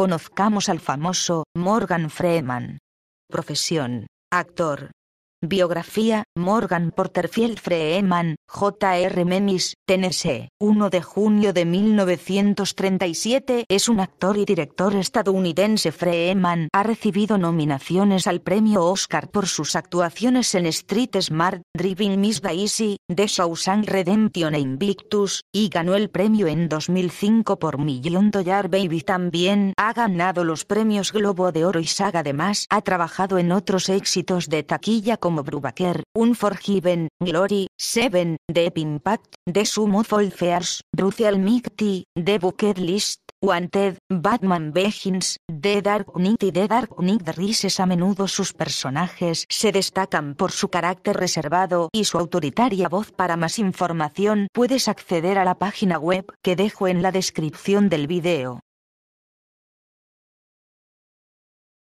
conozcamos al famoso Morgan Freeman. Profesión, actor. Biografía, Morgan Porterfield Freeman, J.R. Memmis, Tennessee, 1 de junio de 1937, es un actor y director estadounidense. Freeman ha recibido nominaciones al premio Oscar por sus actuaciones en Street Smart, Driving Miss Daisy, The Shawshank Redemption e Invictus, y ganó el premio en 2005 por Million Dollar Baby. También ha ganado los premios Globo de Oro y Saga. Además, ha trabajado en otros éxitos de taquilla como como Brubaker, Unforgiven, Glory, Seven, The Impact, The Sum of All Fears, Mighty, The Bucket List, Wanted, Batman Begins, The Dark Knight y The Dark Knight Rises a menudo sus personajes se destacan por su carácter reservado y su autoritaria voz. Para más información puedes acceder a la página web que dejo en la descripción del video.